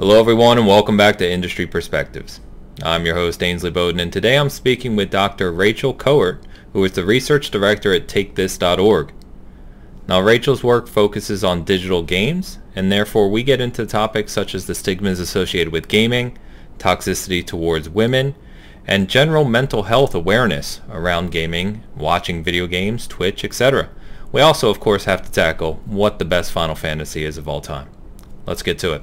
Hello, everyone, and welcome back to Industry Perspectives. I'm your host, Ainsley Bowden, and today I'm speaking with Dr. Rachel Kowert, who is the research director at TakeThis.org. Now, Rachel's work focuses on digital games, and therefore we get into topics such as the stigmas associated with gaming, toxicity towards women, and general mental health awareness around gaming, watching video games, Twitch, etc. We also, of course, have to tackle what the best Final Fantasy is of all time. Let's get to it.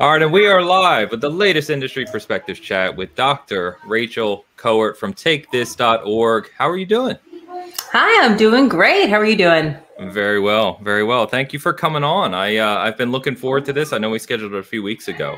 All right, and we are live with the latest industry perspectives chat with Dr. Rachel Kowert from TakeThis.org. How are you doing? Hi, I'm doing great. How are you doing? Very well, very well. Thank you for coming on. I uh, I've been looking forward to this. I know we scheduled it a few weeks ago,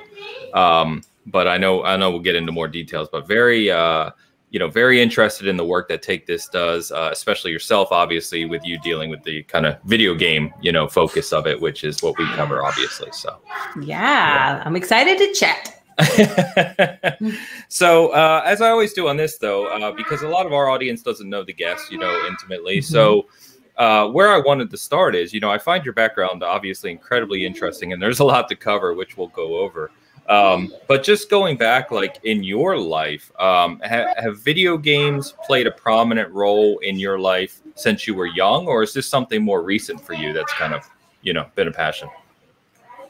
um, but I know I know we'll get into more details. But very uh, you know, very interested in the work that Take This does, uh, especially yourself, obviously, with you dealing with the kind of video game, you know, focus of it, which is what we cover, obviously. So, yeah, yeah. I'm excited to chat. so, uh, as I always do on this, though, uh, because a lot of our audience doesn't know the guests, you know, intimately. Mm-hmm. So, uh, where I wanted to start is, you know, I find your background obviously incredibly interesting, and there's a lot to cover, which we'll go over. Um, but just going back, like in your life, um, ha- have video games played a prominent role in your life since you were young, or is this something more recent for you that's kind of, you know, been a passion?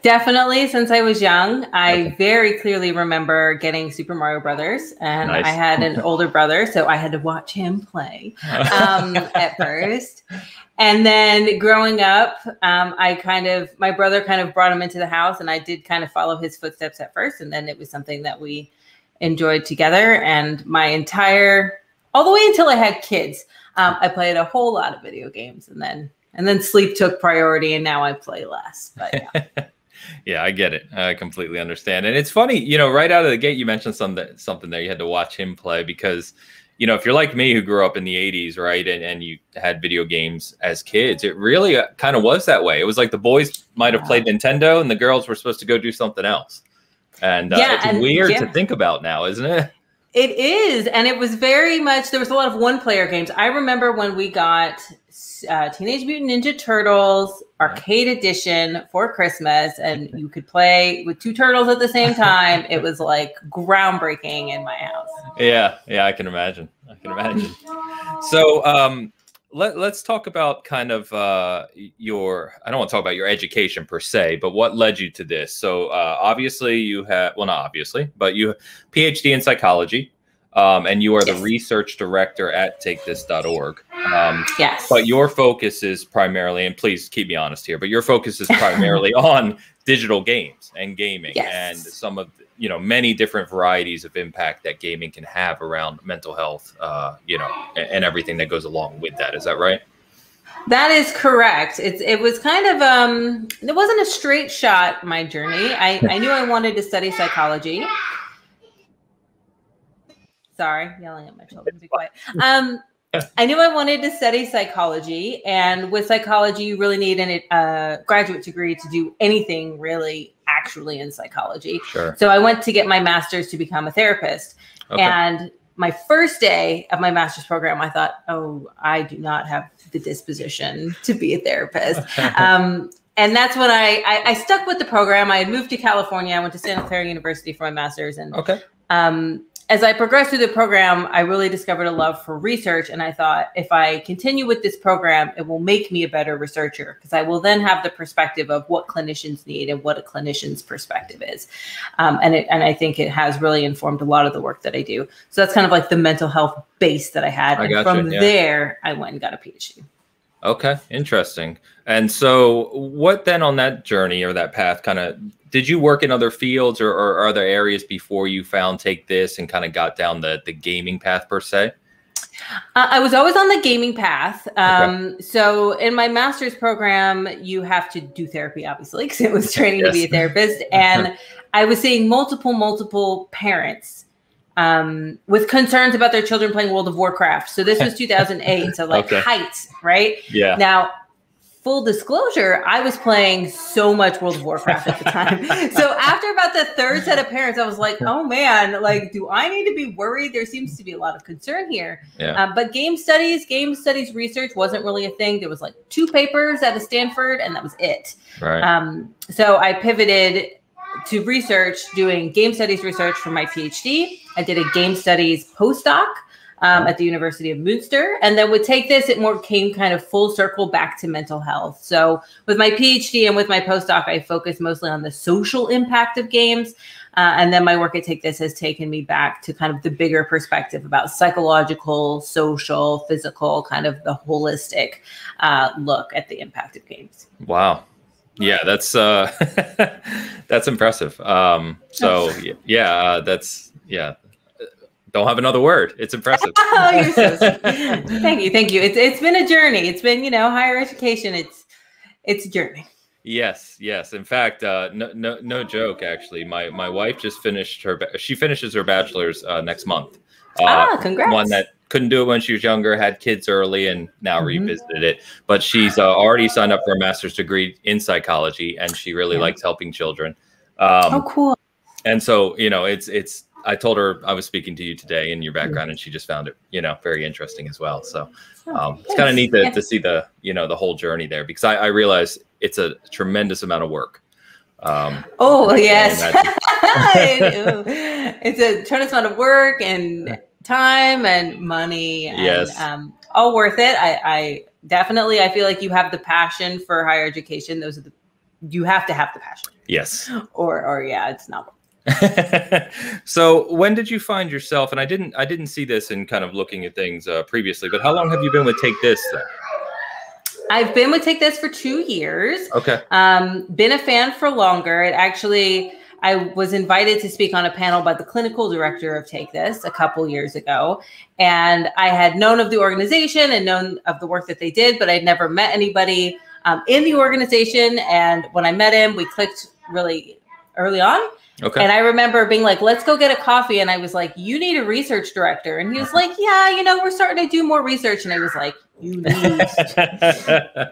Definitely, since I was young, I okay. very clearly remember getting Super Mario Brothers, and nice. I had an older brother, so I had to watch him play um, at first. And then growing up, um, I kind of my brother kind of brought him into the house, and I did kind of follow his footsteps at first, and then it was something that we enjoyed together. And my entire all the way until I had kids, um, I played a whole lot of video games, and then and then sleep took priority, and now I play less. But yeah. yeah, I get it. I completely understand. And it's funny, you know, right out of the gate, you mentioned something something there. You had to watch him play because, you know, if you're like me who grew up in the 80s, right, and, and you had video games as kids, it really uh, kind of was that way. It was like the boys might have played Nintendo and the girls were supposed to go do something else. And uh, yeah, it's and, weird yeah. to think about now, isn't it? It is. And it was very much, there was a lot of one player games. I remember when we got uh, Teenage Mutant Ninja Turtles Arcade Edition for Christmas, and you could play with two turtles at the same time. it was like groundbreaking in my house. Yeah, yeah, I can imagine. I can imagine. so, um, let, let's talk about kind of uh, your i don't want to talk about your education per se but what led you to this so uh, obviously you have well not obviously but you have phd in psychology um, and you are yes. the research director at takethis.org um, yes but your focus is primarily and please keep me honest here but your focus is primarily on digital games and gaming yes. and some of you know many different varieties of impact that gaming can have around mental health uh, you know and, and everything that goes along with that is that right that is correct. It's it was kind of um it wasn't a straight shot my journey. I, I knew I wanted to study psychology. Sorry, yelling at my children. Be quiet. Um I knew I wanted to study psychology, and with psychology, you really need a uh, graduate degree to do anything really actually in psychology. Sure. So I went to get my master's to become a therapist. Okay. And my first day of my master's program, I thought, oh, I do not have the disposition to be a therapist. um, and that's when I, I, I stuck with the program. I had moved to California. I went to Santa Clara University for my master's, and okay. Um, as I progressed through the program, I really discovered a love for research. And I thought if I continue with this program, it will make me a better researcher because I will then have the perspective of what clinicians need and what a clinician's perspective is. Um, and, it, and I think it has really informed a lot of the work that I do. So that's kind of like the mental health base that I had. I and from you, yeah. there, I went and got a PhD. Okay, interesting. And so, what then on that journey or that path kind of did you work in other fields or, or other areas before you found take this and kind of got down the the gaming path per se? Uh, I was always on the gaming path. Um, okay. So in my master's program, you have to do therapy, obviously, because it was training yes. to be a therapist. And I was seeing multiple, multiple parents um, with concerns about their children playing World of Warcraft. So this was 2008. so like okay. height, right? Yeah. Now full disclosure, I was playing so much World of Warcraft at the time. so after about the third set of parents, I was like, oh man, like, do I need to be worried? There seems to be a lot of concern here. Yeah. Um, but game studies, game studies research wasn't really a thing. There was like two papers at a Stanford, and that was it. Right. Um, so I pivoted to research, doing game studies research for my PhD. I did a game studies postdoc um, at the University of Munster. And then would take this, it more came kind of full circle back to mental health. So with my PhD and with my postdoc, I focused mostly on the social impact of games. Uh, and then my work at Take This has taken me back to kind of the bigger perspective about psychological, social, physical, kind of the holistic uh, look at the impact of games. Wow. Yeah, that's uh, that's impressive. Um, so yeah, uh, that's yeah, don't have another word. It's impressive. oh, so thank you, thank you. It's it's been a journey. It's been you know higher education. It's it's a journey. Yes, yes. In fact, uh, no, no, no joke. Actually, my my wife just finished her. She finishes her bachelor's uh, next month. Uh, ah, congrats! One that couldn't do it when she was younger, had kids early, and now mm-hmm. revisited it. But she's uh, already signed up for a master's degree in psychology, and she really yeah. likes helping children. Um, oh, cool! And so, you know, it's it's I told her I was speaking to you today in your background, and she just found it, you know, very interesting as well. So oh, um, it's kind of neat to, to see the, you know, the whole journey there because I, I realize it's a tremendous amount of work. Um, oh yes, it's a tremendous amount of work and time and money. And, yes, um, all worth it. I, I definitely I feel like you have the passion for higher education. Those are the you have to have the passion. Yes. Or or yeah, it's not so when did you find yourself and i didn't i didn't see this in kind of looking at things uh, previously but how long have you been with take this then? i've been with take this for two years okay um been a fan for longer it actually i was invited to speak on a panel by the clinical director of take this a couple years ago and i had known of the organization and known of the work that they did but i'd never met anybody um, in the organization. And when i met him we clicked really early on Okay. And I remember being like, let's go get a coffee. And I was like, you need a research director. And he was like, yeah, you know, we're starting to do more research. And I was like, you need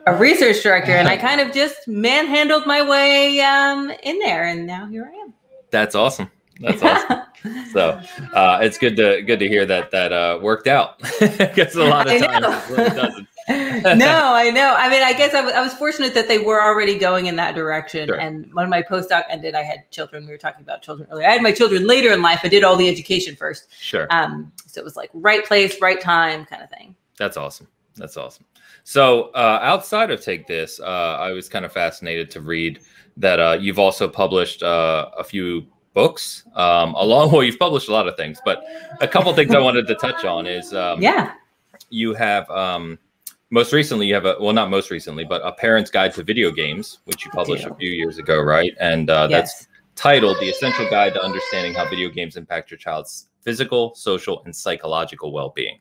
a research director. And I kind of just manhandled my way um, in there. And now here I am. That's awesome. That's awesome. so uh, it's good to good to hear that that uh, worked out because a lot of times it really doesn't. no, I know. I mean, I guess I, w- I was fortunate that they were already going in that direction. Sure. And when my postdoc ended, I had children. We were talking about children earlier. I had my children later in life. I did all the education first. Sure. Um, so it was like right place, right time kind of thing. That's awesome. That's awesome. So uh, outside of Take This, uh, I was kind of fascinated to read that uh, you've also published uh, a few books um, along well you've published a lot of things but a couple things i wanted to touch on is um, yeah you have um, most recently you have a well not most recently but a parent's guide to video games which you published a few years ago right? And uh, yes. that's titled the essential guide to understanding how video games impact your child's physical social and psychological well-being.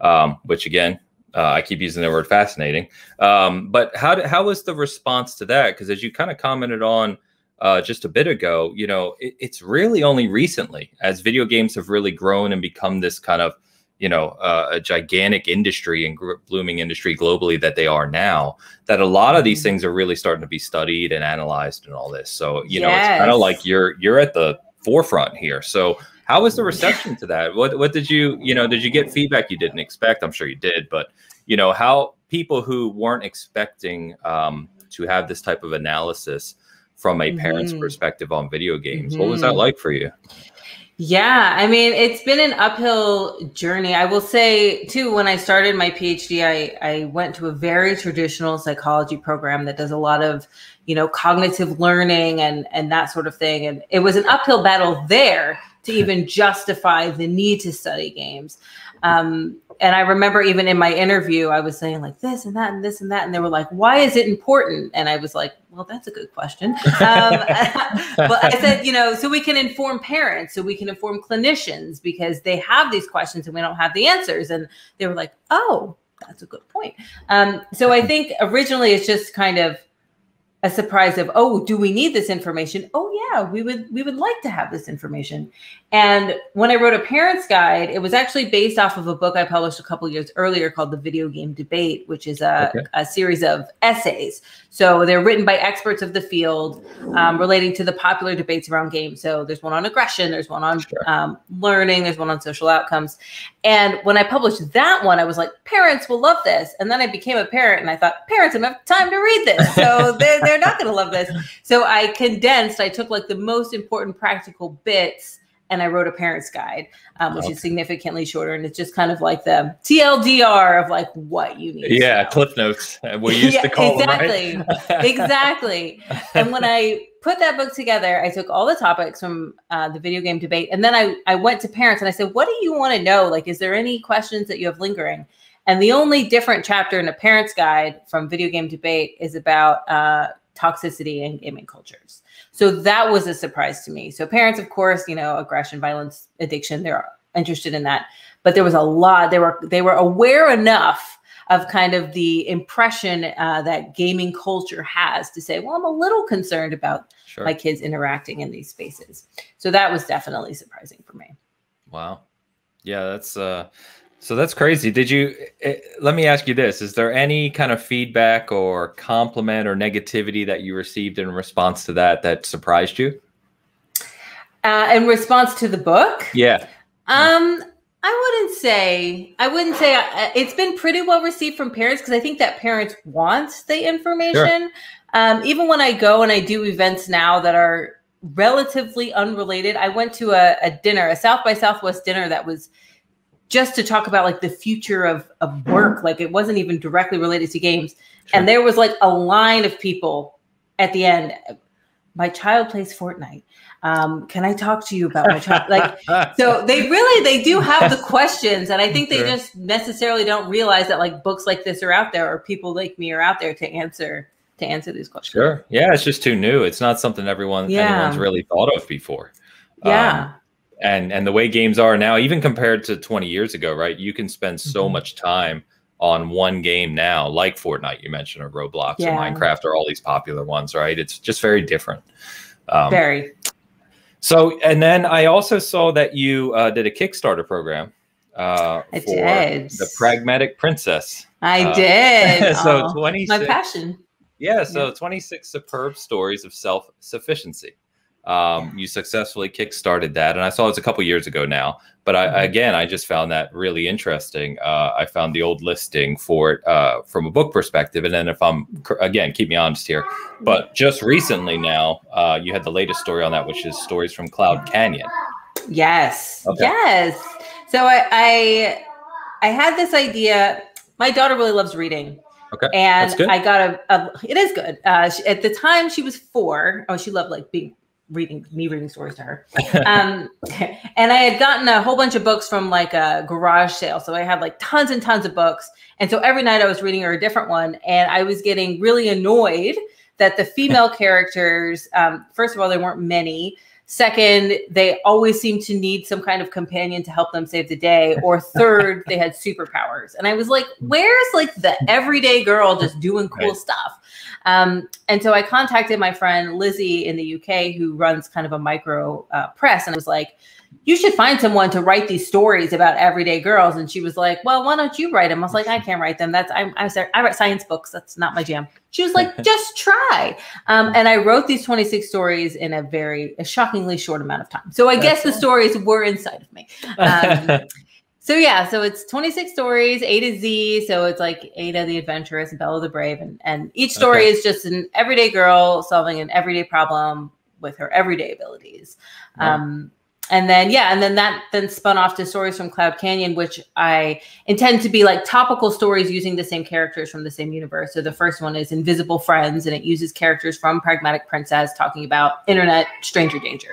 Um, which again uh, i keep using the word fascinating. Um, but how, did, how was the response to that? Because as you kind of commented on uh, just a bit ago you know it, it's really only recently as video games have really grown and become this kind of you know uh, a gigantic industry and blooming industry globally that they are now that a lot of these mm-hmm. things are really starting to be studied and analyzed and all this so you yes. know it's kind of like you're you're at the forefront here so how was the reception to that what what did you you know did you get feedback you didn't expect i'm sure you did but you know how people who weren't expecting um, to have this type of analysis from a parent's mm-hmm. perspective on video games mm-hmm. what was that mm-hmm. like for you yeah, I mean, it's been an uphill journey. I will say, too, when I started my PhD, I, I went to a very traditional psychology program that does a lot of, you know, cognitive learning and, and that sort of thing. And it was an uphill battle there to even justify the need to study games. Um, and I remember even in my interview, I was saying like this and that and this and that, and they were like, "Why is it important?" And I was like, "Well, that's a good question." Um, but I said, you know, so we can inform parents, so we can inform clinicians because they have these questions and we don't have the answers. And they were like, "Oh, that's a good point." Um, so I think originally it's just kind of a surprise of oh do we need this information? Oh yeah we would we would like to have this information. And when i wrote a parents guide it was actually based off of a book i published a couple years earlier called the video game debate which is a, okay. a series of essays so they're written by experts of the field um, relating to the popular debates around games. So there's one on aggression there's one on sure. um, learning there's one on social outcomes. And when i published that one i was like parents will love this. And then i became a parent and i thought parents don't have time to read this. So they're, they're not going to love this. So i condensed i took like the most important practical bits and I wrote a parent's guide, um, which okay. is significantly shorter, and it's just kind of like the TLDR of like what you need. Yeah, Cliff Notes. Uh, we used yeah, to call exactly, them, right? exactly. And when I put that book together, I took all the topics from uh, the video game debate, and then I I went to parents and I said, "What do you want to know? Like, is there any questions that you have lingering?" And the only different chapter in a parent's guide from video game debate is about uh, toxicity in gaming cultures. So that was a surprise to me. So parents, of course, you know, aggression, violence, addiction, they're interested in that. But there was a lot. They were they were aware enough of kind of the impression uh, that gaming culture has to say, well, I'm a little concerned about sure. my kids interacting in these spaces. So that was definitely surprising for me. Wow. Yeah, that's uh so that's crazy. Did you? Eh, let me ask you this: Is there any kind of feedback or compliment or negativity that you received in response to that that surprised you? Uh, in response to the book? Yeah. Um, I wouldn't say. I wouldn't say uh, it's been pretty well received from parents because I think that parents want the information. Sure. Um, even when I go and I do events now that are relatively unrelated, I went to a, a dinner, a South by Southwest dinner that was just to talk about like the future of of work. Like it wasn't even directly related to games. Sure. and there was like a line of people at the end. My child plays fortnite. Um, can i talk to you about my child? Like so they really they do have the questions. And i think they sure. just necessarily don't realize that like books like this are out there or people like me are out there to answer to answer these questions. Sure. Yeah it's just too new. It's not something everyone yeah. anyone's really thought of before. Yeah. Um, and and the way games are now even compared to 20 years ago right you can spend so mm-hmm. much time on one game now like fortnite you mentioned or roblox yeah. or minecraft or all these popular ones right it's just very different um, very so and then i also saw that you uh, did a kickstarter program uh, I for did. the pragmatic princess i uh, did so 26 my passion yeah so yeah. 26 superb stories of self-sufficiency um, you successfully kickstarted that, and I saw it a couple years ago now. But I, mm-hmm. again, I just found that really interesting. Uh, I found the old listing for it uh, from a book perspective, and then if I'm again, keep me honest here. But just recently now, uh, you had the latest story on that, which is stories from Cloud Canyon. Yes, okay. yes. So I, I, I had this idea. My daughter really loves reading. Okay. And I got a, a, it is good. Uh, she, at the time she was four. Oh, she loved like being reading me reading stories to her. Um, and I had gotten a whole bunch of books from like a garage sale. So I had like tons and tons of books. And so every night I was reading her a different one. And I was getting really annoyed that the female characters, um, first of all, there weren't many. Second, they always seemed to need some kind of companion to help them save the day. Or third, they had superpowers. And I was like, where's like the everyday girl just doing cool right. stuff? Um, and so I contacted my friend Lizzie in the UK, who runs kind of a micro uh, press, and I was like, you should find someone to write these stories about everyday girls. And she was like, well, why don't you write them? I was like, I can't write them. That's I'm, I'm sorry, I write science books. That's not my jam. She was like, just try. Um, and I wrote these 26 stories in a very a shockingly short amount of time. So I That's guess cool. the stories were inside of me. Um, so yeah, so it's 26 stories, A to Z. So it's like Ada the adventurous and Bella the brave. And, and each story okay. is just an everyday girl solving an everyday problem with her everyday abilities. Um, and then yeah, and then that then spun off to stories from Cloud Canyon, which I intend to be like topical stories using the same characters from the same universe. So the first one is Invisible Friends, and it uses characters from Pragmatic Princess talking about internet stranger danger.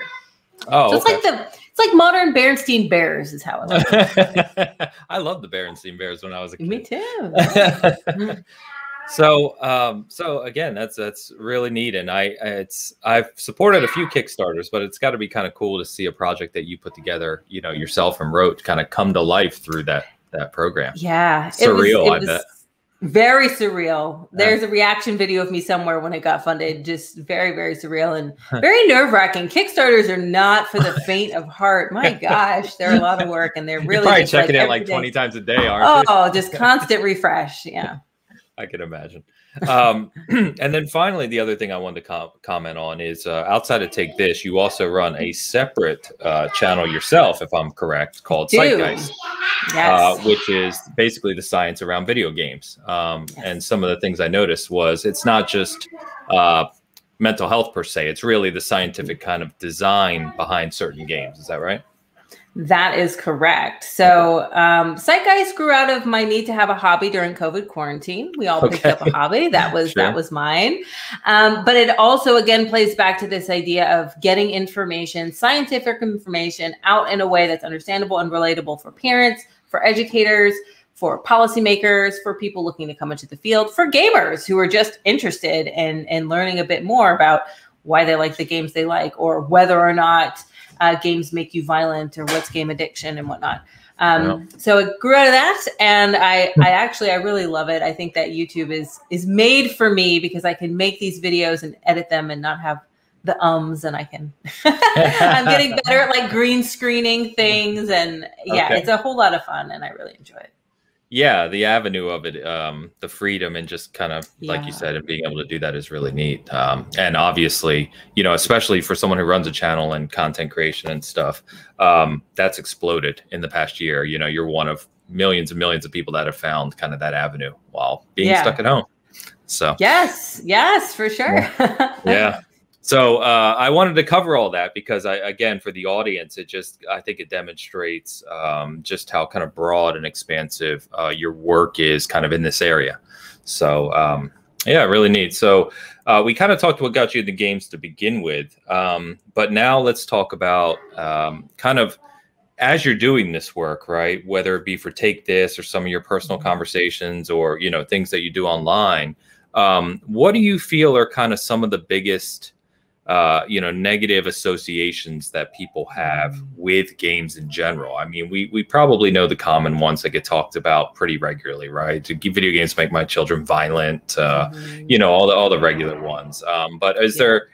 Oh, so it's okay. like the it's like modern Berenstein Bears is how I love it. I love the Berenstein Bears when I was a kid. Me too. so um, so again, that's that's really neat, and I it's I've supported a few Kickstarters, but it's got to be kind of cool to see a project that you put together, you know, yourself and wrote, kind of come to life through that that program. Yeah, surreal. Was, I bet. Very surreal. There's a reaction video of me somewhere when it got funded. Just very, very surreal and very nerve wracking. Kickstarters are not for the faint of heart. My gosh, they're a lot of work and they're really You're probably checking like it like 20 times a day, aren't oh, you? just constant refresh. Yeah. I can imagine. Um, and then finally, the other thing I wanted to com- comment on is uh, outside of Take This, you also run a separate uh, channel yourself, if I'm correct, called Psychgeist, yes. uh, which is basically the science around video games. Um, yes. And some of the things I noticed was it's not just uh, mental health per se; it's really the scientific kind of design behind certain games. Is that right? That is correct. So, um, Psychgeist grew out of my need to have a hobby during COVID quarantine. We all picked up a hobby. That was sure. that was mine. Um, but it also again plays back to this idea of getting information, scientific information, out in a way that's understandable and relatable for parents, for educators, for policymakers, for people looking to come into the field, for gamers who are just interested in in learning a bit more about why they like the games they like, or whether or not uh, games make you violent or what's game addiction and whatnot. Um, yeah. So it grew out of that, and I, I actually, I really love it. I think that YouTube is is made for me because I can make these videos and edit them and not have the ums, and I can. I'm getting better at like green screening things, and yeah, okay. it's a whole lot of fun, and I really enjoy it yeah the avenue of it um the freedom and just kind of like you said and being able to do that is really neat um and obviously you know especially for someone who runs a channel and content creation and stuff um that's exploded in the past year. You know you're one of millions and millions of people that have found kind of that avenue while being yeah. stuck at home. So yes yes for sure. Yeah, yeah. So uh, I wanted to cover all that because I, again, for the audience, it just I think it demonstrates um, just how kind of broad and expansive uh, your work is, kind of in this area. So um, yeah, really neat. So uh, we kind of talked what got you in the games to begin with, um, but now let's talk about um, kind of as you're doing this work, right? Whether it be for Take This or some of your personal mm-hmm. conversations or you know things that you do online. Um, what do you feel are kind of some of the biggest uh, you know, negative associations that people have with games in general. I mean, we we probably know the common ones that get talked about pretty regularly, right? Video games make my children violent, uh, mm-hmm. you know, all the all the regular ones. Um, but is yeah. there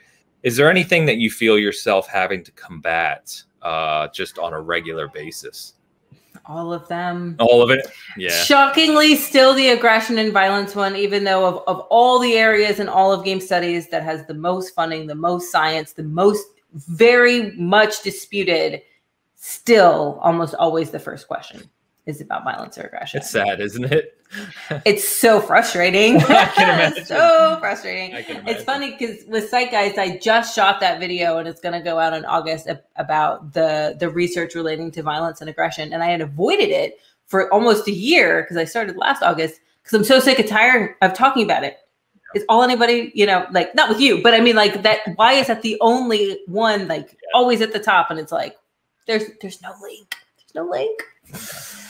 is there anything that you feel yourself having to combat uh, just on a regular basis? All of them. All of it. Yeah. Shockingly, still the aggression and violence one, even though of, of all the areas in all of game studies that has the most funding, the most science, the most very much disputed, still almost always the first question is about violence or aggression. It's sad, isn't it? it's so frustrating. I can imagine. so frustrating. Imagine. It's funny because with Psychgeist, I just shot that video and it's going to go out in August about the the research relating to violence and aggression, and I had avoided it for almost a year because I started last August because I'm so sick and tired of talking about it. Is all anybody, you know, like not with you, but I mean, like that. Why is that the only one, like always at the top? And it's like, there's there's no link. There's no link.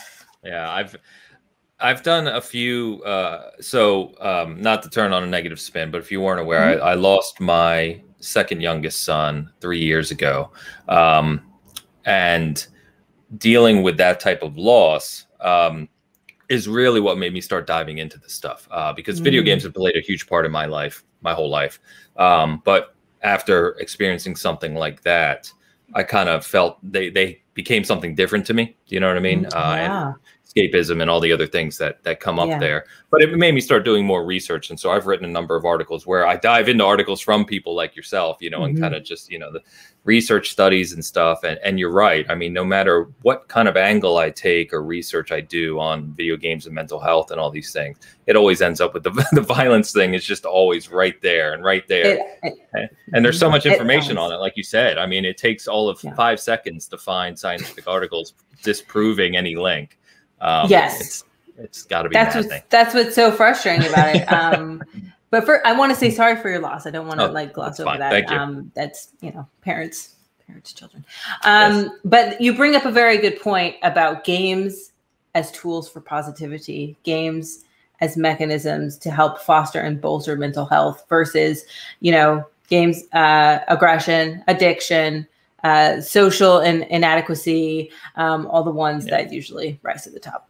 Yeah, I've I've done a few. Uh, so, um, not to turn on a negative spin, but if you weren't aware, mm-hmm. I, I, lost my second youngest son three years ago, um, and dealing with that type of loss um, is really what made me start diving into this stuff. Uh, because mm-hmm. video games have played a huge part in my life, my whole life. Um, but after experiencing something like that, I kind of felt they they became something different to me. Do you know what I mean? Mm, uh, yeah. Escapism and all the other things that that come up yeah. there. But it made me start doing more research, and so I've written a number of articles where I dive into articles from people like yourself, you know, mm-hmm. and kind of just you know the research studies and stuff. And and you're right. I mean, no matter what kind of angle I take or research I do on video games and mental health and all these things, it always ends up with the the violence thing is just always right there and right there. It, it, and there's so much information on it, like you said. I mean, it takes all of yeah. five seconds to find scientific articles disproving any link. Um, yes, it's, it's got to be. That's what's, that's what's so frustrating about it. Um, but for I want to say sorry for your loss. I don't want to oh, like gloss over fine. that. Thank you. Um, that's you know parents, parents, children. Um, yes. But you bring up a very good point about games as tools for positivity, games as mechanisms to help foster and bolster mental health versus you know games uh, aggression, addiction uh, social and inadequacy, um, all the ones yeah. that usually rise to the top.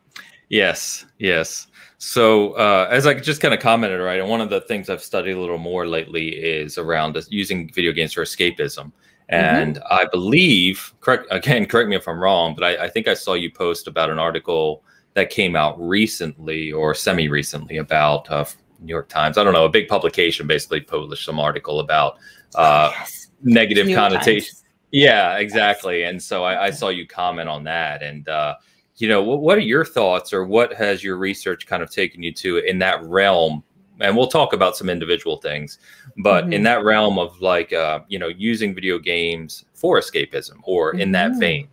Yes, yes. So uh, as I just kind of commented, right, and one of the things I've studied a little more lately is around using video games for escapism. Mm-hmm. And mm-hmm. I believe, correct again, correct me if I'm wrong, but I, I think I saw you post about an article that came out recently or semi recently about uh, New York Times. I don't know, a big publication basically published some article about uh, yes. negative connotation. Yeah, exactly. And so I, I, saw you comment on that. And, uh, you know, what, what are your thoughts or what has your research kind of taken you to in that realm? And we'll talk about some individual things, but mm-hmm. in that realm of like, uh, you know, using video games for escapism or in that mm-hmm. vein.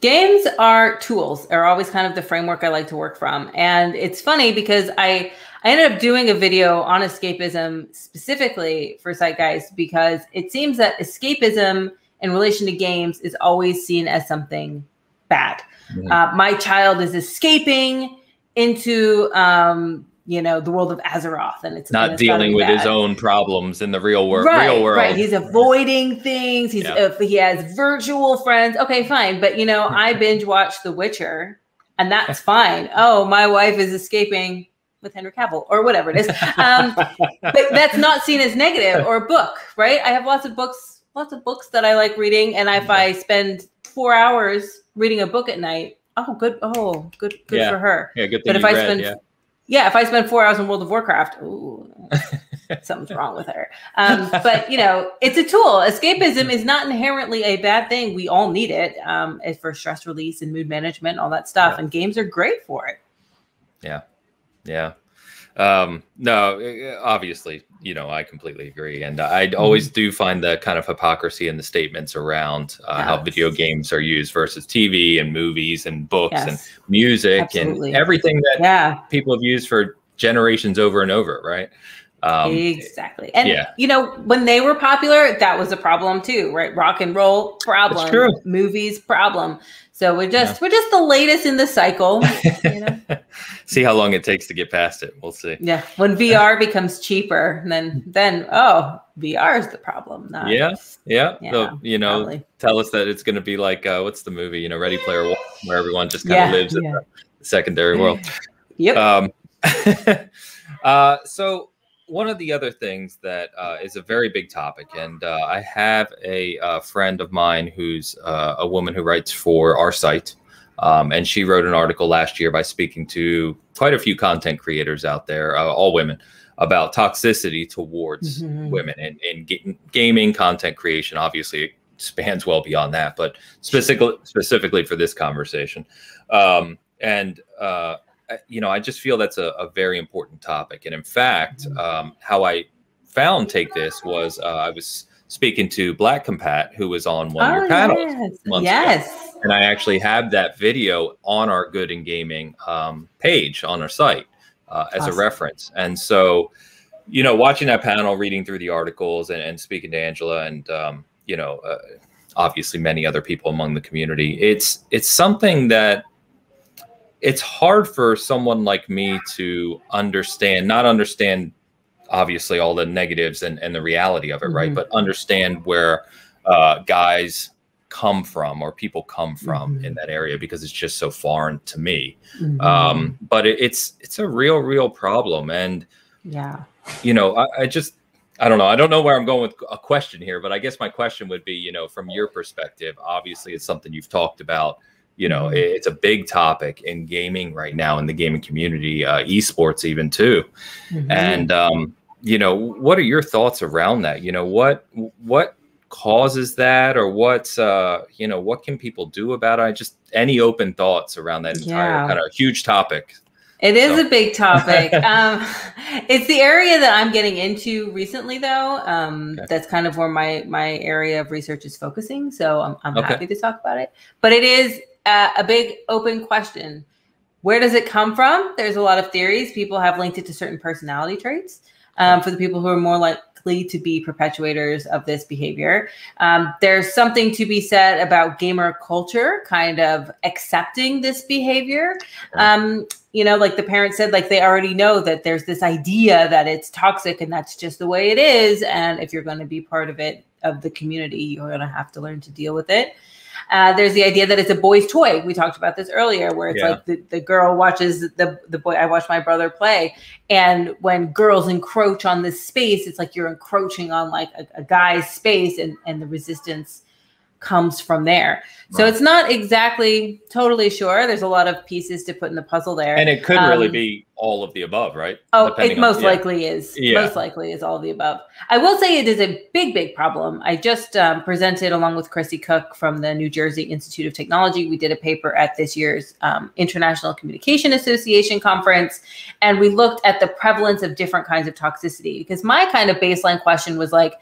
Games are tools, are always kind of the framework I like to work from. And it's funny because I I ended up doing a video on escapism specifically for Psychgeist because it seems that escapism in relation to games is always seen as something bad. Uh, my child is escaping into um, you know the world of Azeroth, and it's not dealing with bad. his own problems in the real world. Right, real world, right? He's avoiding things. He's yeah. uh, he has virtual friends. Okay, fine, but you know I binge watch The Witcher, and that's fine. Oh, my wife is escaping with Henry Cavill or whatever it is. Um, but that's not seen as negative or a book, right? I have lots of books, lots of books that I like reading, and if I spend four hours reading a book at night, oh, good, oh, good, good yeah. for her. Yeah, good. Thing but if I read, spend yeah yeah, if I spend four hours in World of Warcraft, ooh, something's wrong with her. Um, but you know, it's a tool. Escapism is not inherently a bad thing. We all need it um, for stress release and mood management, all that stuff. Yeah. And games are great for it. Yeah, yeah. Um, no, obviously, you know, I completely agree, and I mm-hmm. always do find the kind of hypocrisy in the statements around uh, yes. how video games are used versus TV and movies and books yes. and music Absolutely. and everything that yeah. people have used for generations over and over, right? Um, exactly. And yeah. you know, when they were popular, that was a problem too, right? Rock and roll problem, movies problem. So we're just yeah. we're just the latest in the cycle. You know? see how long it takes to get past it. We'll see. Yeah, when VR becomes cheaper, then then oh, VR is the problem. Not, yeah, yeah. yeah so, you know, probably. tell us that it's going to be like uh, what's the movie? You know, Ready Player One, where everyone just kind of yeah, lives in the secondary world. Yep. Um, uh, so one of the other things that uh, is a very big topic, and uh, I have a, uh, friend of mine who's uh, a woman who writes for our site, um, and she wrote an article last year by speaking to quite a few content creators out there, uh, all women, about toxicity towards mm-hmm. women in, in g- gaming content creation. Obviously, it spans well beyond that, but specifically specifically for this conversation, um, and uh, you know, I just feel that's a, a very important topic. And in fact, mm-hmm. um, how I found Take This was uh, I was speaking to Black Compat, who was on one oh, of your oh, panels. Yes. yes. Ago. And I actually have that video on our Good in Gaming um, page on our site uh, as awesome. a reference. And so, you know, watching that panel, reading through the articles, and, and speaking to Angela, and um, you know, uh, obviously many other people among the community, it's it's something that it's hard for someone like me to understand, not understand obviously all the negatives and, and the reality of it, mm-hmm. right? But understand where uh, guys come from or people come from mm-hmm. in that area because it's just so foreign to me. Mm-hmm. Um, but it, it's it's a real, real problem. And yeah, you know, I, I just I don't know. I don't know where I'm going with a question here, but I guess my question would be, you know, from your perspective, obviously it's something you've talked about you know mm-hmm. it's a big topic in gaming right now in the gaming community uh, esports even too mm-hmm. and um, you know what are your thoughts around that you know what what causes that or what's uh you know what can people do about it I just any open thoughts around that entire yeah. kind of huge topic it is so. a big topic. um, it's the area that I'm getting into recently, though. Um, okay. That's kind of where my my area of research is focusing. So I'm, I'm okay. happy to talk about it. But it is uh, a big open question. Where does it come from? There's a lot of theories. People have linked it to certain personality traits. Um, for the people who are more likely to be perpetuators of this behavior, um, there's something to be said about gamer culture, kind of accepting this behavior. Um, you know, like the parents said, like they already know that there's this idea that it's toxic and that's just the way it is. And if you're going to be part of it, of the community, you're going to have to learn to deal with it. Uh, there's the idea that it's a boy's toy. We talked about this earlier, where it's yeah. like the, the girl watches the the boy. I watch my brother play, and when girls encroach on this space, it's like you're encroaching on like a, a guy's space, and and the resistance comes from there. So it's not exactly totally sure. There's a lot of pieces to put in the puzzle there. And it could um, really be all of the above, right? Oh, Depending it most on, likely yeah. is. Yeah. Most likely is all of the above. I will say it is a big, big problem. I just um, presented along with Christy Cook from the New Jersey Institute of Technology. We did a paper at this year's um, International Communication Association conference, and we looked at the prevalence of different kinds of toxicity. Because my kind of baseline question was like,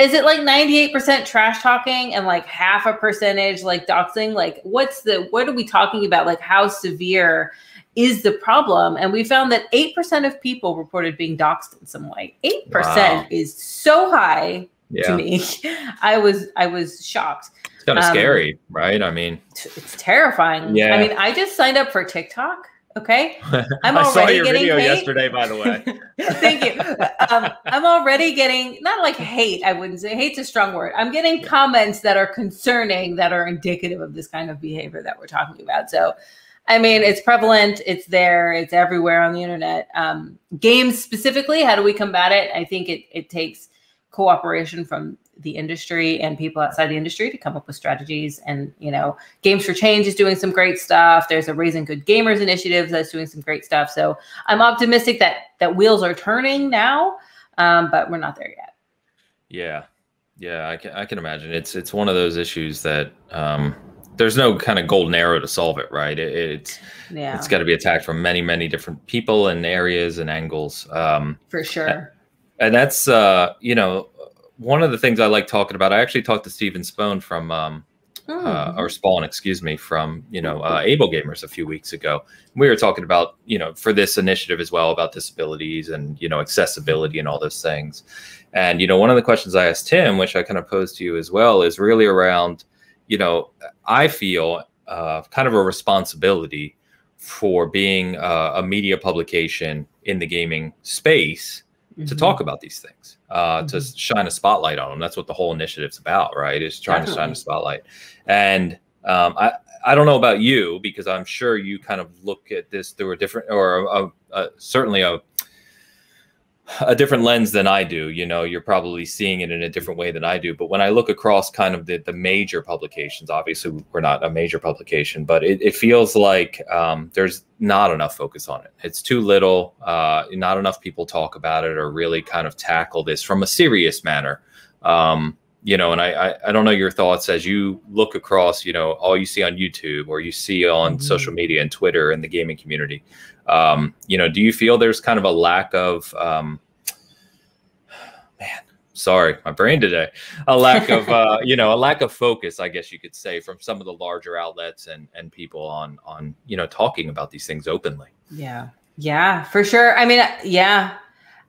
is it like 98% trash talking and like half a percentage like doxing? Like what's the what are we talking about? Like how severe is the problem? And we found that 8% of people reported being doxed in some way. 8% wow. is so high yeah. to me. I was i was shocked. It's kind of um, scary right? I mean it's terrifying. Yeah. I mean i just signed up for tiktok Okay, I'm I saw your video hate. yesterday, by the way. Thank you. Um, I'm already getting not like hate. I wouldn't say hate's a strong word. I'm getting comments that are concerning, that are indicative of this kind of behavior that we're talking about. So, I mean, it's prevalent. It's there. It's everywhere on the internet. Um, games specifically, how do we combat it? I think it it takes cooperation from the industry and people outside the industry to come up with strategies. And you know, Games for Change is doing some great stuff. There's a Raising Good Gamers initiative that's doing some great stuff. So I'm optimistic that that wheels are turning now, um, but we're not there yet. Yeah, yeah, I can I can imagine it's it's one of those issues that. Um, there's no kind of golden arrow to solve it, right? It, it's yeah. it's got to be attacked from many, many different people and areas and angles. Um, For sure. And that's uh, you know one of the things I like talking about, I actually talked to Steven Spohn from, um, oh. uh, or Spawn, excuse me, from, you know, uh, Able Gamers a few weeks ago. We were talking about, you know, for this initiative as well about disabilities and, you know, accessibility and all those things. And, you know, one of the questions I asked him, which I kind of posed to you as well, is really around, you know, I feel uh, kind of a responsibility for being uh, a media publication in the gaming space mm-hmm. to talk about these things, uh, mm-hmm. to shine a spotlight on them. That's what the whole initiative's about, right? Is trying Definitely. to shine a spotlight. And um, I, I don't know about you because I'm sure you kind of look at this through a different or a, a, a, certainly a a different lens than I do. You know, you're probably seeing it in a different way than I do. But when I look across kind of the, the major publications, obviously we're not a major publication, but it, it feels like um, there's not enough focus on it. It's too little. Uh, not enough people talk about it or really kind of tackle this from a serious manner. Um, you know, and I, I, I don't know your thoughts as you look across, you know, all you see on YouTube or you see on mm-hmm. social media and Twitter and the gaming community. Um, you know, do you feel there's kind of a lack of, um, man, sorry, my brain today, a lack of, uh, you know, a lack of focus, I guess you could say, from some of the larger outlets and and people on on you know talking about these things openly. Yeah, yeah, for sure. I mean, yeah,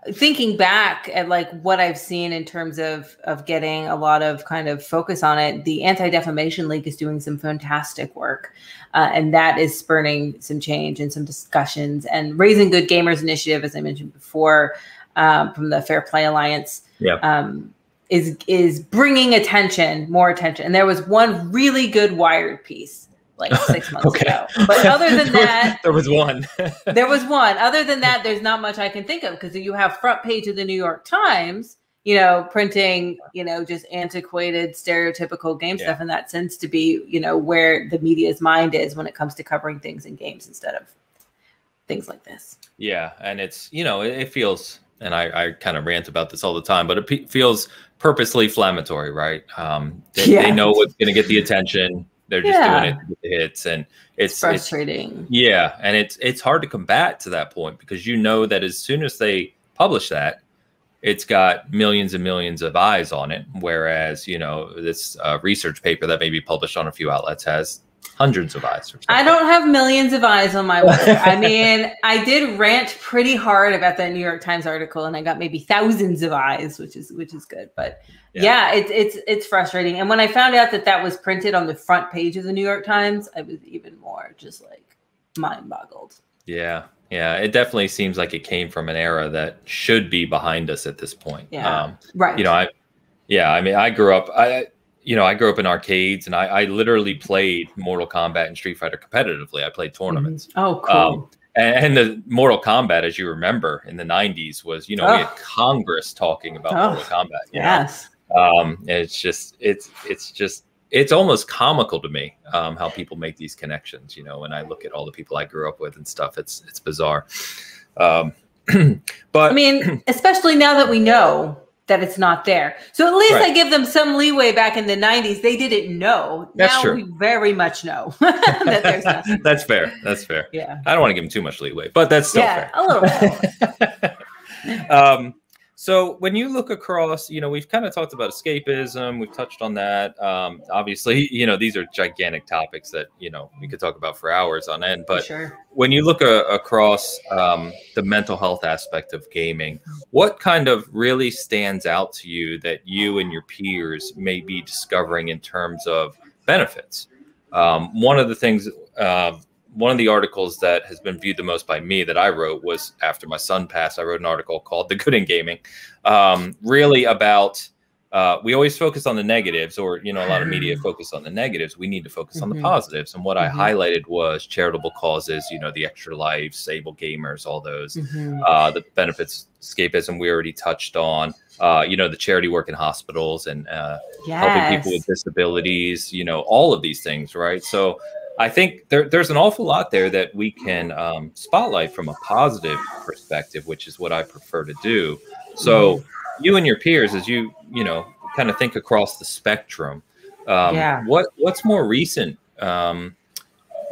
thinking back at like what I've seen in terms of of getting a lot of kind of focus on it, the Anti Defamation League is doing some fantastic work, uh, and that is spurning some change and some discussions. And Raising Good Gamers Initiative, as I mentioned before, um, from the Fair Play Alliance, yeah. Um, is is bringing attention, more attention. And there was one really good Wired piece like six months okay. ago. But other than that, there was one. there was one. Other than that, there's not much I can think of because you have front page of the New York Times, you know, printing, you know, just antiquated, stereotypical game yeah. stuff, and that tends to be, you know, where the media's mind is when it comes to covering things in games instead of things like this. Yeah, and it's you know, it, it feels, and I, I kind of rant about this all the time, but it feels purposely inflammatory, right? Um, they, yeah. they know what's going to get the attention they're just yeah. doing it with hits, and it's, it's frustrating. It's, yeah, and it's it's hard to combat to that point because you know that as soon as they publish that, it's got millions and millions of eyes on it. Whereas you know this uh, research paper that may be published on a few outlets has hundreds of eyes. I don't have millions of eyes on my work. I mean, I did rant pretty hard about that New York Times article, and I got maybe thousands of eyes, which is which is good. But yeah, yeah it's it's it's frustrating. And when I found out that that was printed on the front page of the New York Times, I was even more just like mind boggled. Yeah, yeah, it definitely seems like it came from an era that should be behind us at this point. Yeah, um, right. You know, I Yeah, I mean, I grew up. I you know, I grew up in arcades, and I, I literally played Mortal Kombat and Street Fighter competitively. I played tournaments. Mm-hmm. Oh, cool. Um, and, and, the Mortal Kombat, as you remember, in the '90s was you know oh. we had Congress talking about oh. Mortal Kombat. yes. Um, it's just it's it's just it's almost comical to me um, how people make these connections. You know, when I look at all the people I grew up with and stuff, it's it's bizarre. Um, but I mean, especially now that we know that it's not there. So at least right. I give them some leeway back in the 90s. They didn't know. That's now true. we very much know that there's nothing. that's fair. That's fair. Yeah. I don't want to give them too much leeway, but that's still yeah, fair. a little bit. um, so when you look across, you know, we've kind of talked about escapism. We've touched on that. Um, obviously, you know, these are gigantic topics that you know we could talk about for hours on end. But sure. when you look a, across um, the mental health aspect of gaming, what kind of really stands out to you that you and your peers may be discovering in terms of benefits? Um, one of the things uh, one of the articles that has been viewed the most by me that I wrote was after my son passed. I wrote an article called "The Good in Gaming," um, really about. Uh, we always focus on the negatives, or you know, a lot of media mm. focus on the negatives. We need to focus mm-hmm. on the mm-hmm. positives. And what mm-hmm. I highlighted was charitable causes. You know, the extra life, Sable Gamers, all those. Mm-hmm. Uh, the benefits, escapism. We already touched on. Uh, you know, the charity work in hospitals and uh, yes. helping people with disabilities. You know, all of these things, right? So I think there, there's an awful lot there that we can um, spotlight from a positive perspective, which is what I prefer to do. So, mm-hmm. you and your peers, as you you know, kind of think across the spectrum, um, yeah. what what's more recent, um,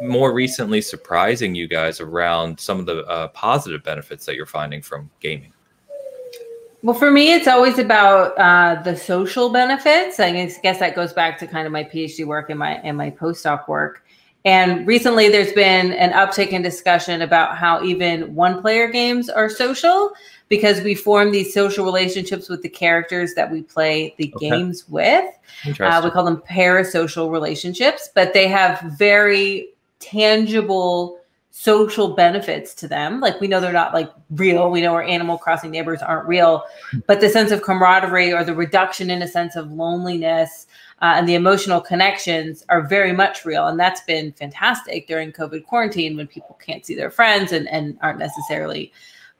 more recently surprising you guys around some of the uh, positive benefits that you're finding from gaming? Well, for me, it's always about uh, the social benefits. I guess that goes back to kind of my PhD work and my and my postdoc work. And recently, there's been an uptick in discussion about how even one player games are social because we form these social relationships with the characters that we play the okay. games with. Uh, we call them parasocial relationships, but they have very tangible social benefits to them. Like we know they're not like real. We know our Animal Crossing neighbors aren't real, but the sense of camaraderie or the reduction in a sense of loneliness uh, and the emotional connections are very much real. And that's been fantastic during COVID quarantine when people can't see their friends and, and aren't necessarily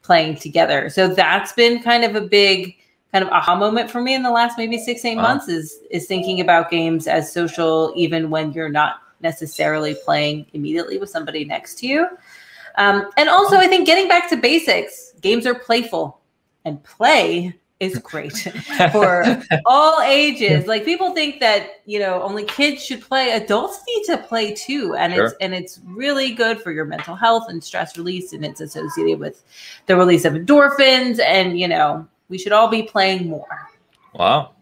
playing together. So that's been kind of a big kind of aha moment for me in the last maybe six, eight wow. months is is thinking about games as social even when you're not necessarily playing immediately with somebody next to you. Um, and also I think getting back to basics, games are playful and play is great for all ages. Like people think that, you know, only kids should play. Adults need to play too. And sure. it's and it's really good for your mental health and stress release. And it's associated with the release of endorphins. And, you know, we should all be playing more. Wow.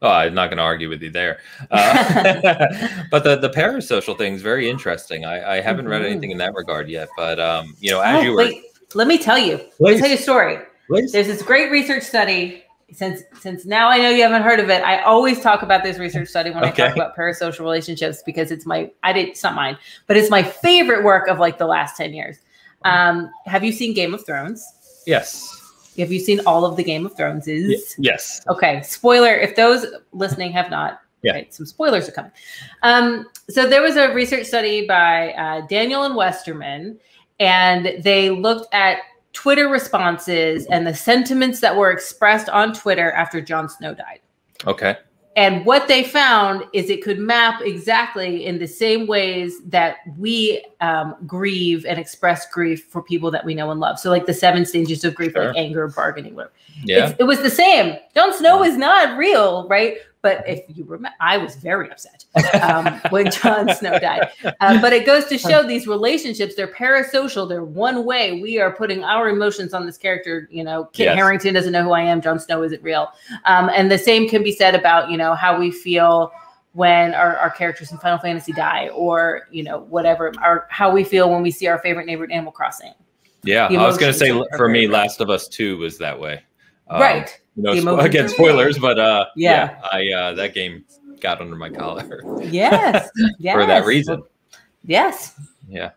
Oh, I'm not going to argue with you there. Uh, but the, the parasocial thing is very interesting. I, I haven't mm-hmm. read anything in that regard yet. But, um, you know, as oh, you were. Wait, let me tell you. Please. Let me tell you a story. Please. There's this great research study. Since since now I know you haven't heard of it, I always talk about this research study when okay. I talk about parasocial relationships because it's my I did it's not mine, but it's my favorite work of like the last 10 years. Um, have you seen Game of Thrones? Yes. Have you seen all of the Game of Thrones? Is yes. Okay. Spoiler: if those listening have not, yeah. Right, some spoilers are coming. Um, so there was a research study by uh, Daniel and Westerman, and they looked at Twitter responses and the sentiments that were expressed on Twitter after Jon Snow died. Okay. And what they found is it could map exactly in the same ways that we um, grieve and express grief for people that we know and love. So, like the seven stages of grief, sure. like anger, bargaining, whatever. Yeah. It's, it was the same. Jon Snow is not real, right? But if you remember, I was very upset um, when Jon Snow died. Uh, but it goes to show these relationships, they're parasocial. They're one way. We are putting our emotions on this character. You know, Kit yes. Harington doesn't know who I am. Jon Snow isn't real. Um, and the same can be said about, you know, how we feel when our, our characters in Final Fantasy die or, you know, whatever, our, how we feel when we see our favorite neighbor in Animal Crossing. Yeah, I was going to say for me, Last of Us 2 was that way. Um, right you know, spo- again, spoilers, but uh, yeah, yeah I uh, that game got under my collar. Yes, yes. for that reason. Yes. Yeah.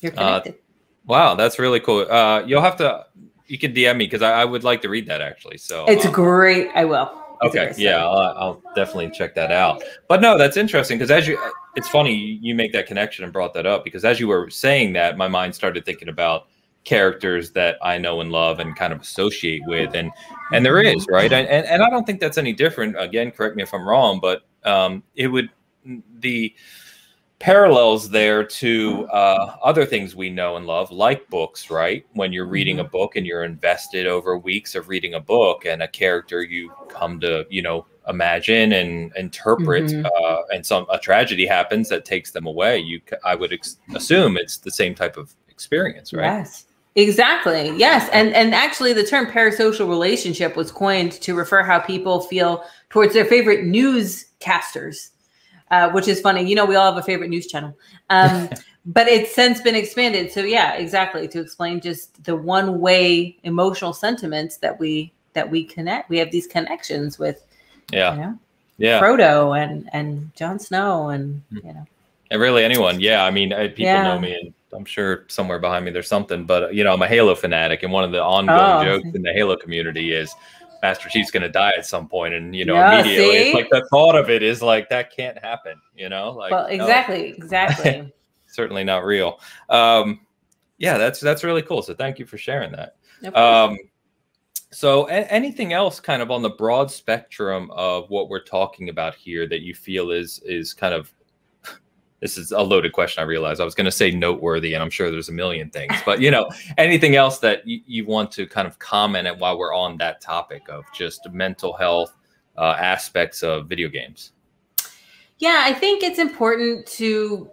You're uh, connected. Uh, wow, that's really cool. Uh, you'll have to. You can DM me because I, I, would like to read that actually. So it's um, great. I will. Okay, yeah, I'll, I'll, definitely check that out. But no, that's interesting because as you, it's funny you make that connection and brought that up because as you were saying that, my mind started thinking about characters that I know and love and kind of associate with, and and there is right, and and I don't think that's any different. Again, correct me if I'm wrong, but um, it would the parallels there to uh, other things we know and love, like books, right? When you're reading a mm-hmm. book and you're invested over weeks of reading a book and a character you come to, you know, imagine and interpret, mm-hmm. uh, and some a tragedy happens that takes them away. You, I would ex- assume it's the same type of experience, right? Yes. Exactly. Yes. And and actually the term parasocial relationship was coined to refer how people feel towards their favorite newscasters uh, which is funny. You know, we all have a favorite news channel. Um, but it's since been expanded. So yeah, exactly. To explain just the one way emotional sentiments that we that we connect. We have these connections with yeah. You know, yeah. Frodo and and Jon Snow and hmm. you know. And really anyone. Yeah. I mean, I, people yeah. know me and I'm sure somewhere behind me there's something, but you know, I'm a Halo fanatic and one of the ongoing oh. jokes in the Halo community is Master Chief's going to die at some point, and you know, yeah, immediately, see? it's like the thought of it is like that can't happen. You know, like well, exactly, no. exactly. Certainly not real. Um, yeah, that's that's really cool. So thank you for sharing that. Um, so anything else, kind of on the broad spectrum of what we're talking about here, that you feel is is kind of this is a loaded question. I realize I was going to say noteworthy, and I'm sure there's a million things, but you know, anything else that you, you want to kind of comment at while we're on that topic of just mental health uh, aspects of video games? Yeah, I think it's important to.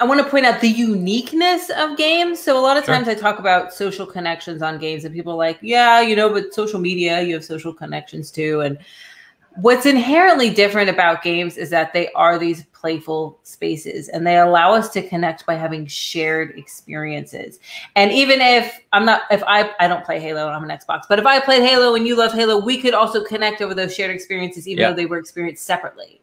I want to point out the uniqueness of games. So a lot of times sure. I talk about social connections on games, and people are like, yeah, you know, but social media, you have social connections too, and what's inherently different about games is that they are these playful spaces and they allow us to connect by having shared experiences. And even if I'm not, if I, I don't play Halo and I'm an Xbox, but if I played Halo and you love Halo, we could also connect over those shared experiences, even yeah. though they were experienced separately.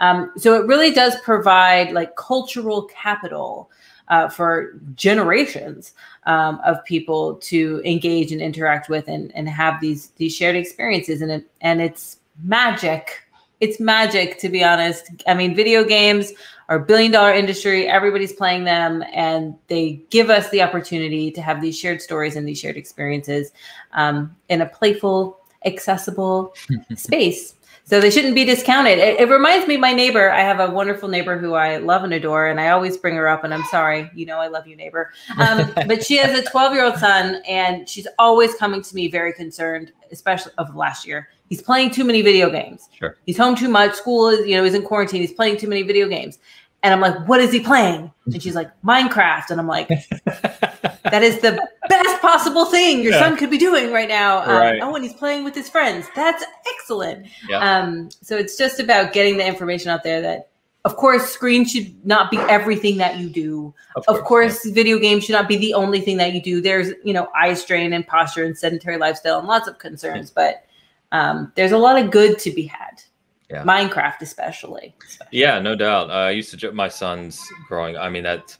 Um, so it really does provide like cultural capital uh, for generations um, of people to engage and interact with and, and have these these shared experiences and it, and it's magic. It's magic, to be honest. I mean, video games are a billion dollar industry. Everybody's playing them, and they give us the opportunity to have these shared stories and these shared experiences um, in a playful, accessible space. So they shouldn't be discounted. It, it, reminds me, my neighbor. I have a wonderful neighbor who I love and adore, and I always bring her up. And I'm sorry, you know, I love you, neighbor. Um, but she has a 12 year old son, and she's always coming to me very concerned, especially of last year He's playing too many video games. Sure. He's home too much. School is, you know, he's in quarantine. He's playing too many video games. And I'm like, what is he playing? And she's like, Minecraft. And I'm like, that is the best possible thing your yeah. son could be doing right now. Um, right. Oh, and he's playing with his friends. That's excellent. Yeah. Um, so it's just about getting the information out there that, of course, screen should not be everything that you do. Of course, of course yeah. video games should not be the only thing that you do. There's, you know, eye strain and posture and sedentary lifestyle and lots of concerns. But um, there's a lot of good to be had. Yeah. Minecraft, especially. especially. Yeah, no doubt. Uh, I used to my son's growing. I mean that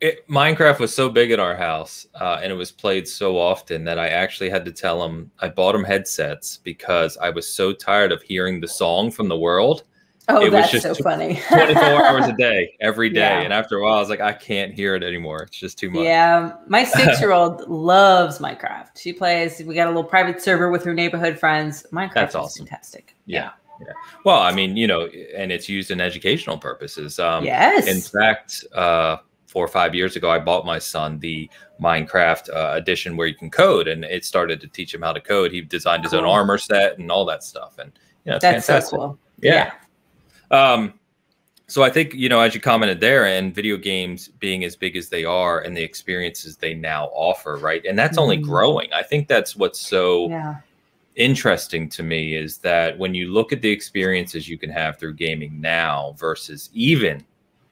it, Minecraft was so big in our house, uh, and it was played so often that I actually had to tell him I bought him headsets because I was so tired of hearing the song from the world Oh, it that's was just so funny. 24 hours a day, every day. Yeah. And after a while, I was like, I can't hear it anymore. It's just too much. Yeah. My six year old loves Minecraft. She plays, we got a little private server with her neighborhood friends. Minecraft that's awesome. fantastic. Yeah. yeah. yeah. Well, I mean, you know, and it's used in educational purposes. Um, yes. In fact, uh, four or five years ago, I bought my son the Minecraft uh, edition where you can code, and it started to teach him how to code. He designed his cool. own armor set and all that stuff, and you know, that's fantastic. so cool. yeah. yeah. Um, so I think you know, as you commented there, and video games being as big as they are, and the experiences they now offer, right? And that's mm-hmm. only growing. I think that's what's so yeah. interesting to me is that when you look at the experiences you can have through gaming now versus even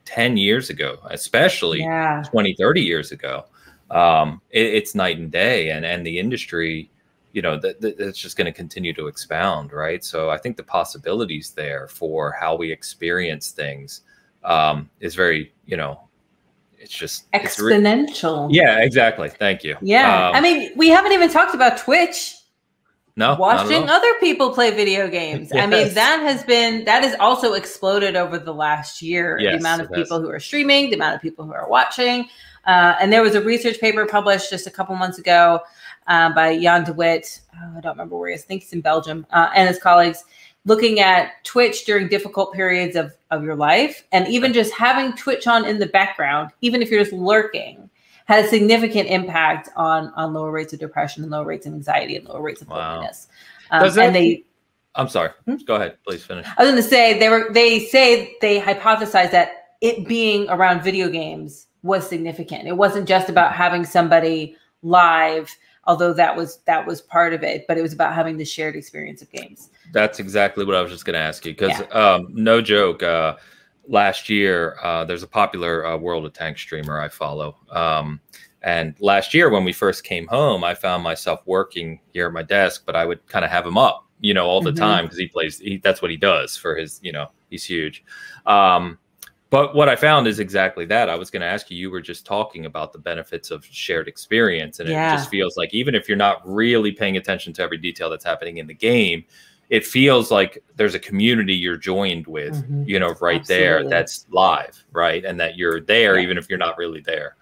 10 years ago, especially yeah. 20, 30 years ago, um, it, it's night and day. And and the industry you know that, that it's just going to continue to expound right so i think the possibilities there for how we experience things um, is very you know it's just exponential it's yeah exactly thank you yeah um, i mean we haven't even talked about twitch No, watching other people play video games. yes. I mean, that has been that has also exploded over the last year. Yes, the amount of people who are streaming, the amount of people who are watching. Uh, and there was a research paper published just a couple months ago uh, by Jan de Wit. Oh, I don't remember where he is. I think he's in Belgium, uh, and his colleagues looking at Twitch during difficult periods of, of your life, and even just having Twitch on in the background, even if you're just lurking, had a significant impact on on lower rates of depression and lower rates of anxiety and lower rates of wow. loneliness. Um, that, and they. I'm sorry. Hmm? Go ahead, please finish. I was going to say they were. They say they hypothesized that it being around video games was significant. It wasn't just about having somebody live although that was that was part of it but it was about having the shared experience of games that's exactly what i was just going to ask you because yeah. um, no joke uh, last year uh, there's a popular uh, world of tanks streamer i follow um, and last year when we first came home i found myself working here at my desk but i would kind of have him up you know all the mm-hmm. time because he plays he, that's what he does for his you know he's huge um, but what I found is exactly that. I was going to ask you, you were just talking about the benefits of shared experience. And yeah. it just feels like even if you're not really paying attention to every detail that's happening in the game, it feels like there's a community you're joined with, mm-hmm. you know, right Absolutely. there that's live, right? And that you're there yeah. even if you're not really there.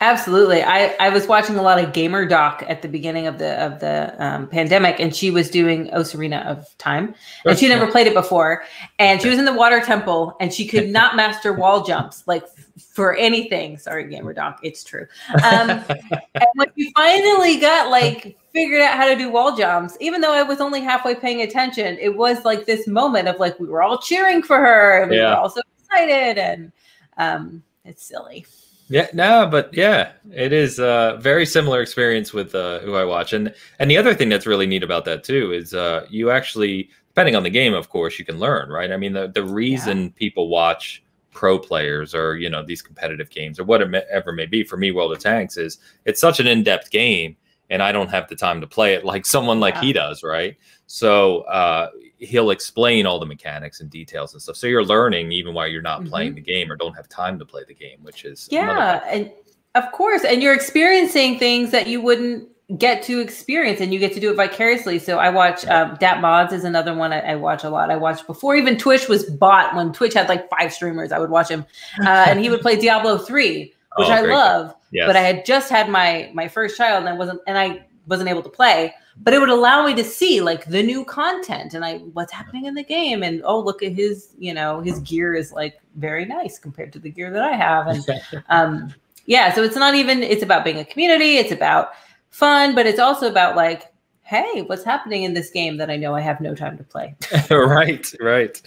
Absolutely. I, I was watching a lot of gamer doc at the beginning of the of the um, pandemic, and she was doing Ocarina of Time, and she never played it before. And she was in the water temple, and she could not master wall jumps like for anything. Sorry, gamer doc, it's true. Um, and when she finally got like figured out how to do wall jumps, even though I was only halfway paying attention, it was like this moment of like we were all cheering for her, and we yeah. were all so excited, and um, it's silly. Yeah, no, but yeah, it is a very similar experience with uh, who I watch, and and the other thing that's really neat about that too is uh, you actually, depending on the game, of course, you can learn, right? I mean, the the reason yeah. people watch pro players or you know these competitive games or whatever may be for me, World of Tanks is it's such an in depth game, and I don't have the time to play it like someone like yeah. he does, right? So uh, he'll explain all the mechanics and details and stuff. So you're learning even while you're not mm-hmm. playing the game or don't have time to play the game, which is yeah, and of course, and you're experiencing things that you wouldn't get to experience and you get to do it vicariously. So I watch um, DatModz is another one I, I, watch a lot. I watched before even Twitch was bought when Twitch had like five streamers, I would watch him uh, and he would play Diablo 3, which oh, I love, yes. but I had just had my, my first child and I wasn't, and I wasn't able to play but it would allow me to see like the new content and I what's happening in the game and oh look at his you know his gear is like very nice compared to the gear that I have and um yeah so it's not even it's about being a community it's about fun but it's also about like hey what's happening in this game that I know I have no time to play? Right right.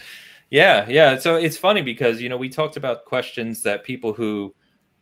Yeah yeah so it's funny because you know we talked about questions that people who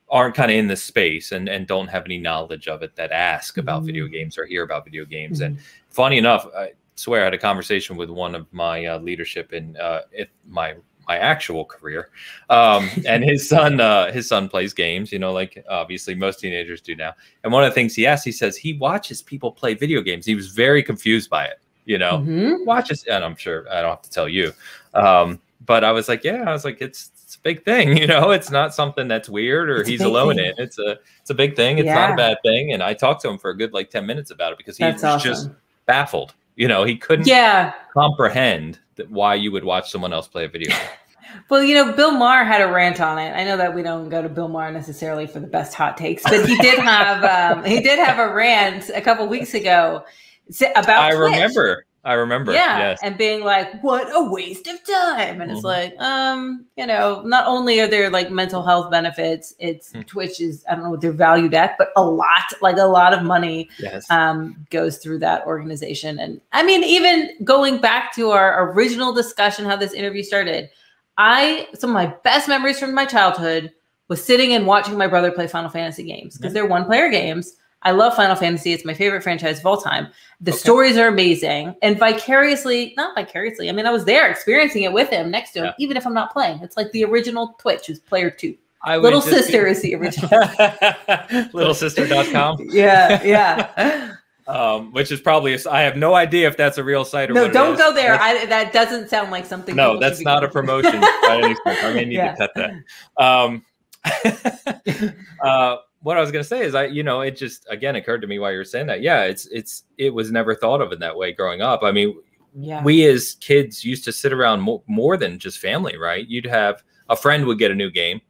aren't kind of in the space and, and don't have any knowledge of it that ask about mm-hmm. video games or hear about video games. Mm-hmm. And funny enough, I swear I had a conversation with one of my uh, leadership in uh, my my actual career, um, and his son uh, his son plays games. You know, like obviously most teenagers do now. And one of the things he asked, he says he watches people play video games. He was very confused by it. You know, mm-hmm. watches, and I'm sure I don't have to tell you. Um, but I was like, yeah, I was like, it's a big thing. You know, it's not something that's weird or it's he's alone thing. in. It's a it's a big thing. It's yeah. not a bad thing. And I talked to him for a good like 10 minutes about it because he that's was awesome. just baffled. You know, he couldn't yeah comprehend that why you would watch someone else play a video game. Well, you know, Bill Maher had a rant on it. I know that we don't go to Bill Maher necessarily for the best hot takes, but he did have um, he did have a rant a couple weeks ago about. I Twitch. remember. I remember. Yeah. Yes. And being like, what a waste of time. And mm-hmm. it's like, um, you know, not only are there like mental health benefits, it's mm-hmm. Twitch is, I don't know what they're valued at, but a lot, like a lot of money yes. um, goes through that organization. And I mean, even going back to our original discussion, how this interview started, I, some of my best memories from my childhood was sitting and watching my brother play Final Fantasy games because they're one player games I love Final Fantasy. It's my favorite franchise of all time. The okay. stories are amazing. And vicariously, not vicariously, I mean, I was there experiencing it with him next to him, yeah. even if I'm not playing. It's like the original Twitch is player two. I Little Sister be... is the original. Littlesister.com. yeah, yeah. Um, which is probably I have no idea if that's a real site or no. don't go there. I, that doesn't sound like something. No, that's not a promotion I may need yeah. to cut that. Um, uh, what I was gonna say is I, you know, it just again occurred to me while you were saying that. Yeah, it's it's it was never thought of in that way growing up. I mean, yeah. we as kids used to sit around more, more than just family, right? You'd have a friend would get a new game,